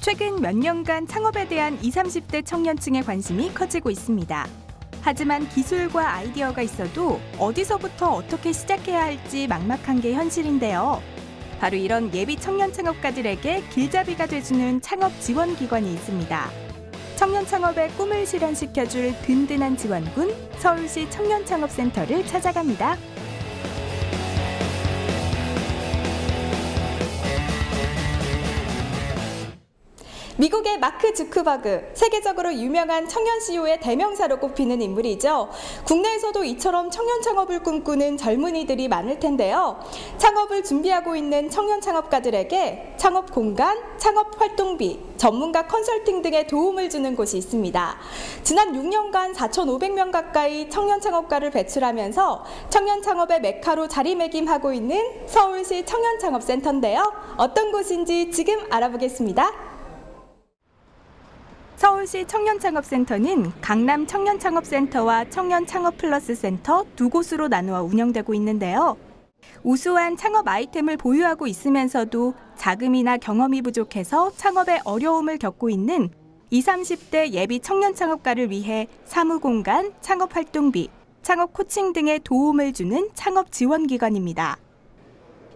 최근 몇 년간 창업에 대한 20, 30대 청년층의 관심이 커지고 있습니다. 하지만 기술과 아이디어가 있어도 어디서부터 어떻게 시작해야 할지 막막한 게 현실인데요. 바로 이런 예비 청년 창업가들에게 길잡이가 돼주는 창업 지원 기관이 있습니다. 청년 창업의 꿈을 실현시켜줄 든든한 지원군 서울시 청년창업센터를 찾아갑니다. 마크 주크버그, 세계적으로 유명한 청년 CEO의 대명사로 꼽히는 인물이죠. 국내에서도 이처럼 청년 창업을 꿈꾸는 젊은이들이 많을 텐데요. 창업을 준비하고 있는 청년 창업가들에게 창업 공간, 창업 활동비, 전문가 컨설팅 등의 도움을 주는 곳이 있습니다. 지난 6년간 4,500명 가까이 청년 창업가를 배출하면서 청년 창업의 메카로 자리매김하고 있는 서울시 청년창업센터인데요. 어떤 곳인지 지금 알아보겠습니다. 서울시 청년창업센터는 강남 청년창업센터와 청년창업플러스 센터 두 곳으로 나누어 운영되고 있는데요. 우수한 창업 아이템을 보유하고 있으면서도 자금이나 경험이 부족해서 창업에 어려움을 겪고 있는 20, 30대 예비 청년 창업가를 위해 사무공간, 창업활동비, 창업 코칭 등의 도움을 주는 창업 지원 기관입니다.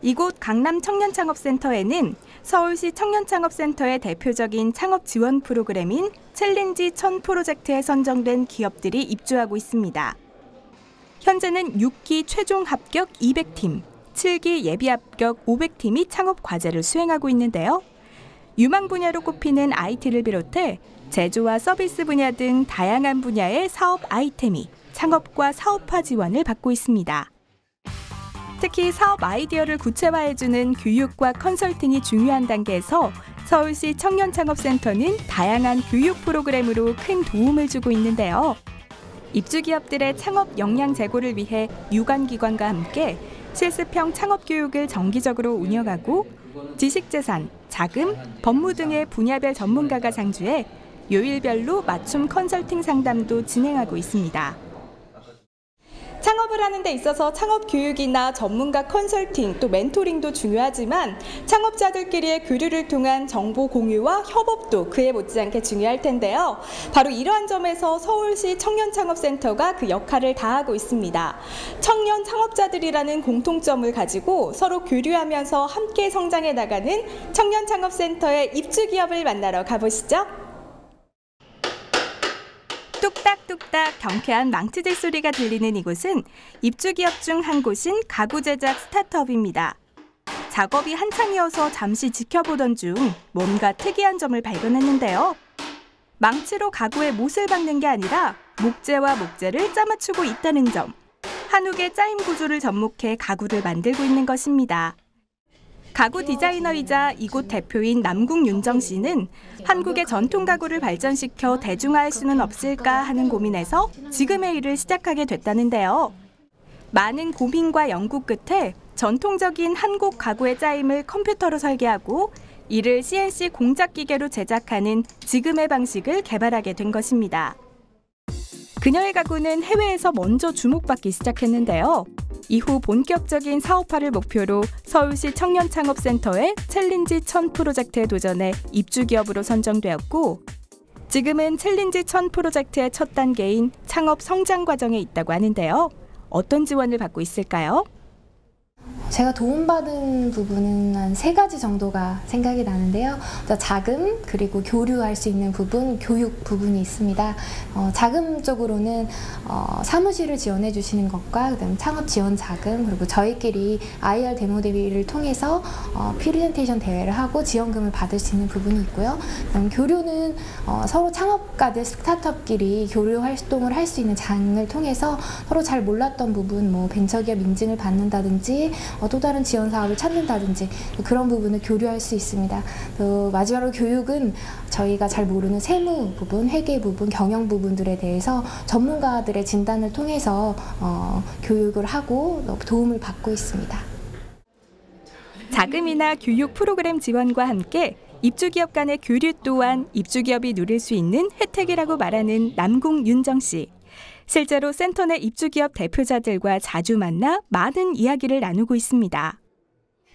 이곳 강남 청년창업센터에는 서울시 청년창업센터의 대표적인 창업 지원 프로그램인 챌린지 천 프로젝트에 선정된 기업들이 입주하고 있습니다. 현재는 6기 최종 합격 200팀, 7기 예비 합격 500팀이 창업 과제를 수행하고 있는데요. 유망 분야로 꼽히는 IT를 비롯해 제조와 서비스 분야 등 다양한 분야의 사업 아이템이 창업과 사업화 지원을 받고 있습니다. 특히 사업 아이디어를 구체화해주는 교육과 컨설팅이 중요한 단계에서 서울시 청년창업센터는 다양한 교육 프로그램으로 큰 도움을 주고 있는데요. 입주 기업들의 창업 역량 제고를 위해 유관기관과 함께 실습형 창업 교육을 정기적으로 운영하고 지식재산, 자금, 법무 등의 분야별 전문가가 상주해 요일별로 맞춤 컨설팅 상담도 진행하고 있습니다. 창업을 하는 데 있어서 창업 교육이나 전문가 컨설팅 또 멘토링도 중요하지만 창업자들끼리의 교류를 통한 정보 공유와 협업도 그에 못지않게 중요할 텐데요. 바로 이러한 점에서 서울시 청년창업센터가 그 역할을 다하고 있습니다. 청년 창업자들이라는 공통점을 가지고 서로 교류하면서 함께 성장해 나가는 청년창업센터의 입주 기업을 만나러 가보시죠. 뚝딱뚝딱 경쾌한 망치질 소리가 들리는 이곳은 입주 기업 중 한 곳인 가구 제작 스타트업입니다. 작업이 한창이어서 잠시 지켜보던 중 뭔가 특이한 점을 발견했는데요. 망치로 가구에 못을 박는 게 아니라 목재와 목재를 짜맞추고 있다는 점. 한옥의 짜임 구조를 접목해 가구를 만들고 있는 것입니다. 가구 디자이너이자 이곳 대표인 남궁 윤정 씨는 한국의 전통 가구를 발전시켜 대중화할 수는 없을까 하는 고민에서 지금의 일을 시작하게 됐다는데요. 많은 고민과 연구 끝에 전통적인 한국 가구의 짜임을 컴퓨터로 설계하고 이를 CNC 공작 기계로 제작하는 지금의 방식을 개발하게 된 것입니다. 그녀의 가구는 해외에서 먼저 주목받기 시작했는데요. 이후 본격적인 사업화를 목표로 서울시 청년창업센터의 챌린지 천 프로젝트에 도전해 입주 기업으로 선정되었고 지금은 챌린지 천 프로젝트의 첫 단계인 창업 성장 과정에 있다고 하는데요. 어떤 지원을 받고 있을까요? 제가 도움받은 부분은 한 세 가지 정도가 생각이 나는데요. 자금 그리고 교류할 수 있는 부분, 교육 부분이 있습니다. 어, 자금 쪽으로는 어, 사무실을 지원해 주시는 것과 그다음 창업 지원 자금 그리고 저희끼리 IR Demo Day를 통해서 어, 프리젠테이션 대회를 하고 지원금을 받을 수 있는 부분이 있고요. 그다음 교류는 어, 서로 창업가들 스타트업끼리 교류 활동을 할 수 있는 장을 통해서 서로 잘 몰랐던 부분, 뭐 벤처기업 인증을 받는다든지 어, 또 다른 지원 사업을 찾는다든지 그런 부분을 교류할 수 있습니다. 또 마지막으로 교육은 저희가 잘 모르는 세무 부분, 회계 부분, 경영 부분들에 대해서 전문가들의 진단을 통해서 어, 교육을 하고 도움을 받고 있습니다. 자금이나 교육 프로그램 지원과 함께 입주기업 간의 교류 또한 입주기업이 누릴 수 있는 혜택이라고 말하는 남궁 윤정 씨. 실제로 센터 내 입주기업 대표자들과 자주 만나 많은 이야기를 나누고 있습니다.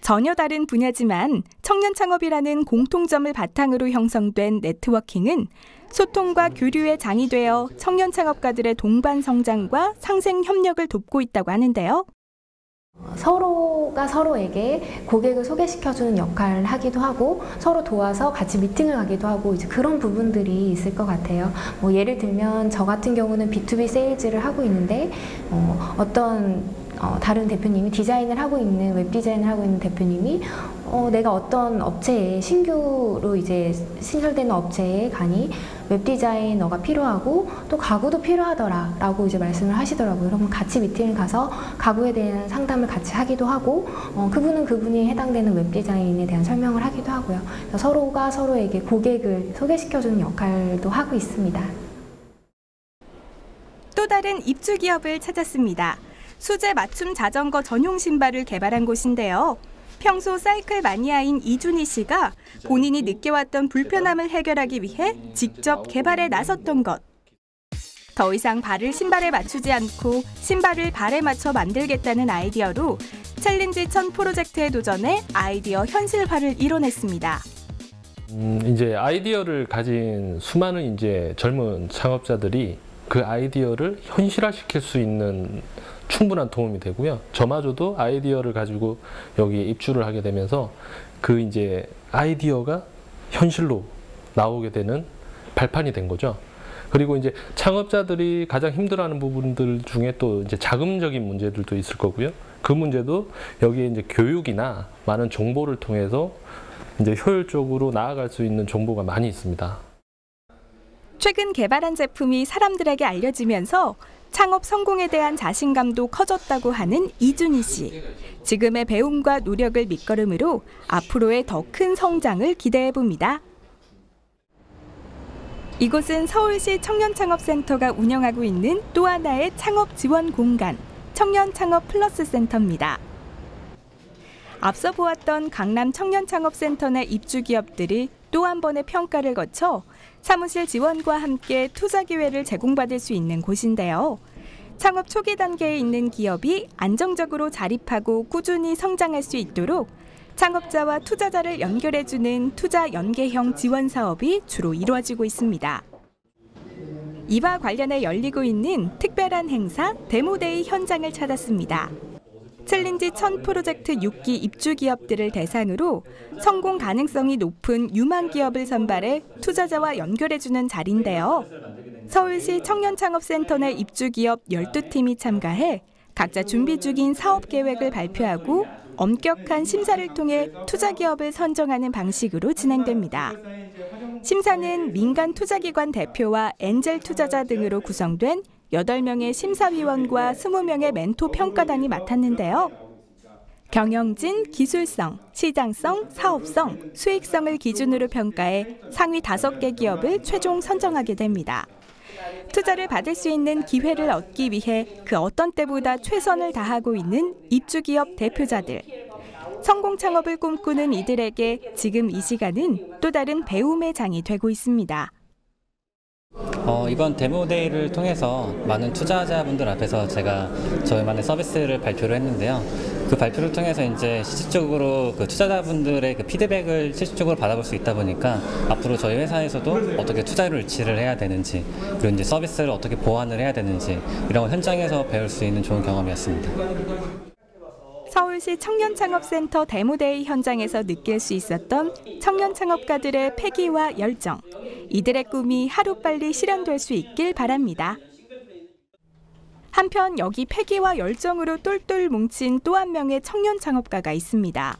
전혀 다른 분야지만 청년 창업이라는 공통점을 바탕으로 형성된 네트워킹은 소통과 교류의 장이 되어 청년 창업가들의 동반 성장과 상생 협력을 돕고 있다고 하는데요. 서로가 서로에게 고객을 소개시켜주는 역할을 하기도 하고 서로 도와서 같이 미팅을 가기도 하고 이제 그런 부분들이 있을 것 같아요. 뭐 예를 들면 저 같은 경우는 B2B 세일즈를 하고 있는데 어, 어떤 어, 다른 대표님이 디자인을 하고 있는 웹 디자인을 하고 있는 대표님이 어, 내가 어떤 업체에 신규로 이제 신설되는 업체에 가니 웹 디자이너가 필요하고 또 가구도 필요하더라라고 이제 말씀을 하시더라고요. 그러면 같이 미팅을 가서 가구에 대한 상담을 같이 하기도 하고 어, 그분은 그분이 해당되는 웹 디자인에 대한 설명을 하기도 하고요. 서로가 서로에게 고객을 소개시켜주는 역할도 하고 있습니다. 또 다른 입주 기업을 찾았습니다. 수제 맞춤 자전거 전용 신발을 개발한 곳인데요. 평소 사이클 마니아인 이준희 씨가 본인이 느껴왔던 불편함을 해결하기 위해 직접 개발에 나섰던 것. 더 이상 발을 신발에 맞추지 않고 신발을 발에 맞춰 만들겠다는 아이디어로 챌린지 천 프로젝트에 도전해 아이디어 현실화를 이뤄냈습니다. 음, 이제 아이디어를 가진 수많은 이제 젊은 창업자들이 그 아이디어를 현실화시킬 수 있는 충분한 도움이 되고요. 저마저도 아이디어를 가지고 여기에 입주를 하게 되면서 그 이제 아이디어가 현실로 나오게 되는 발판이 된 거죠. 그리고 이제 창업자들이 가장 힘들어하는 부분들 중에 또 이제 자금적인 문제들도 있을 거고요. 그 문제도 여기에 이제 교육이나 많은 정보를 통해서 이제 효율적으로 나아갈 수 있는 정보가 많이 있습니다. 최근 개발한 제품이 사람들에게 알려지면서 창업 성공에 대한 자신감도 커졌다고 하는 이준희 씨. 지금의 배움과 노력을 밑거름으로 앞으로의 더 큰 성장을 기대해 봅니다. 이곳은 서울시 청년창업센터가 운영하고 있는 또 하나의 창업 지원 공간, 청년창업 플러스 센터입니다. 앞서 보았던 강남 청년창업센터 내 입주 기업들이 또 한 번의 평가를 거쳐 사무실 지원과 함께 투자 기회를 제공받을 수 있는 곳인데요. 창업 초기 단계에 있는 기업이 안정적으로 자립하고 꾸준히 성장할 수 있도록 창업자와 투자자를 연결해주는 투자 연계형 지원 사업이 주로 이루어지고 있습니다. 이와 관련해 열리고 있는 특별한 행사 Demo Day 현장을 찾았습니다. 챌린지 천 프로젝트 6기 입주 기업들을 대상으로 성공 가능성이 높은 유망 기업을 선발해 투자자와 연결해주는 자리인데요. 서울시 청년창업센터 내 입주 기업 12팀이 참가해 각자 준비 중인 사업 계획을 발표하고 엄격한 심사를 통해 투자 기업을 선정하는 방식으로 진행됩니다. 심사는 민간 투자기관 대표와 엔젤 투자자 등으로 구성된 8명의 심사위원과 20명의 멘토 평가단이 맡았는데요. 경영진, 기술성, 시장성, 사업성, 수익성을 기준으로 평가해 상위 5개 기업을 최종 선정하게 됩니다. 투자를 받을 수 있는 기회를 얻기 위해 그 어떤 때보다 최선을 다하고 있는 입주기업 대표자들. 성공 창업을 꿈꾸는 이들에게 지금 이 시간은 또 다른 배움의 장이 되고 있습니다. 어, 이번 데모데이를 통해서 많은 투자자분들 앞에서 제가 저희만의 서비스를 발표를 했는데요. 그 발표를 통해서 이제 실질적으로 그 투자자분들의 그 피드백을 실질적으로 받아볼 수 있다 보니까 앞으로 저희 회사에서도 어떻게 투자를 유치를 해야 되는지 그리고 이제 서비스를 어떻게 보완을 해야 되는지 이런 걸 현장에서 배울 수 있는 좋은 경험이었습니다. 서울시 청년창업센터 Demo Day 현장에서 느낄 수 있었던 청년 창업가들의 패기와 열정. 이들의 꿈이 하루빨리 실현될 수 있길 바랍니다. 한편 여기 패기와 열정으로 똘똘 뭉친 또 한 명의 청년 창업가가 있습니다.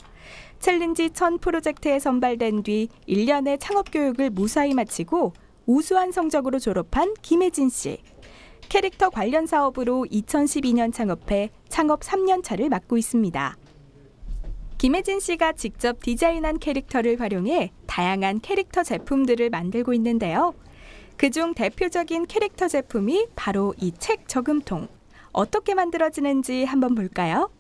챌린지 천 프로젝트에 선발된 뒤 1년의 창업 교육을 무사히 마치고 우수한 성적으로 졸업한 김혜진 씨. 캐릭터 관련 사업으로 2012년 창업해 창업 3년 차를 맞고 있습니다. 김혜진 씨가 직접 디자인한 캐릭터를 활용해 다양한 캐릭터 제품들을 만들고 있는데요. 그중 대표적인 캐릭터 제품이 바로 이 책 저금통. 어떻게 만들어지는지 한번 볼까요?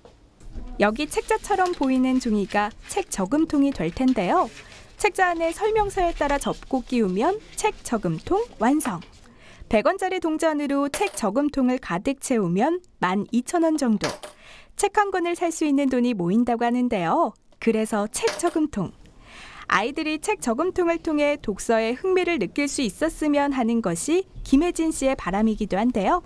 여기 책자처럼 보이는 종이가 책 저금통이 될 텐데요. 책자 안에 설명서에 따라 접고 끼우면 책 저금통 완성. 100원짜리 동전으로 책 저금통을 가득 채우면 12,000원 정도. 책 한 권을 살 수 있는 돈이 모인다고 하는데요. 그래서 책 저금통. 아이들이 책 저금통을 통해 독서에 흥미를 느낄 수 있었으면 하는 것이 김혜진 씨의 바람이기도 한데요.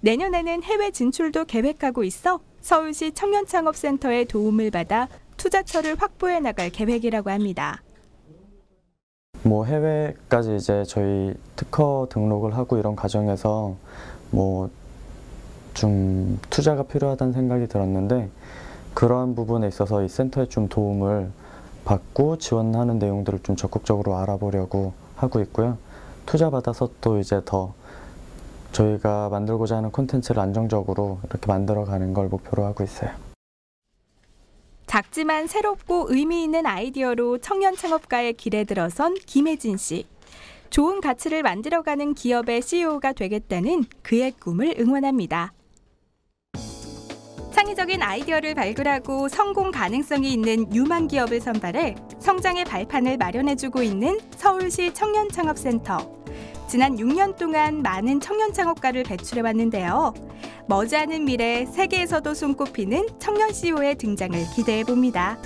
내년에는 해외 진출도 계획하고 있어 서울시 청년창업센터의 도움을 받아 투자처를 확보해 나갈 계획이라고 합니다. 뭐 해외까지 이제 저희 특허 등록을 하고 이런 과정에서 뭐 좀 투자가 필요하다는 생각이 들었는데 그러한 부분에 있어서 이 센터에 좀 도움을 받고 지원하는 내용들을 좀 적극적으로 알아보려고 하고 있고요. 투자 받아서 또 이제 더 저희가 만들고자 하는 콘텐츠를 안정적으로 이렇게 만들어 가는 걸 목표로 하고 있어요. 작지만 새롭고 의미 있는 아이디어로 청년 창업가의 길에 들어선 김혜진 씨. 좋은 가치를 만들어가는 기업의 CEO가 되겠다는 그의 꿈을 응원합니다. 창의적인 아이디어를 발굴하고 성공 가능성이 있는 유망 기업을 선발해 성장의 발판을 마련해주고 있는 서울시 청년창업센터. 지난 6년 동안 많은 청년 창업가를 배출해 왔는데요. 머지않은 미래 세계에서도 손꼽히는 청년 CEO의 등장을 기대해 봅니다.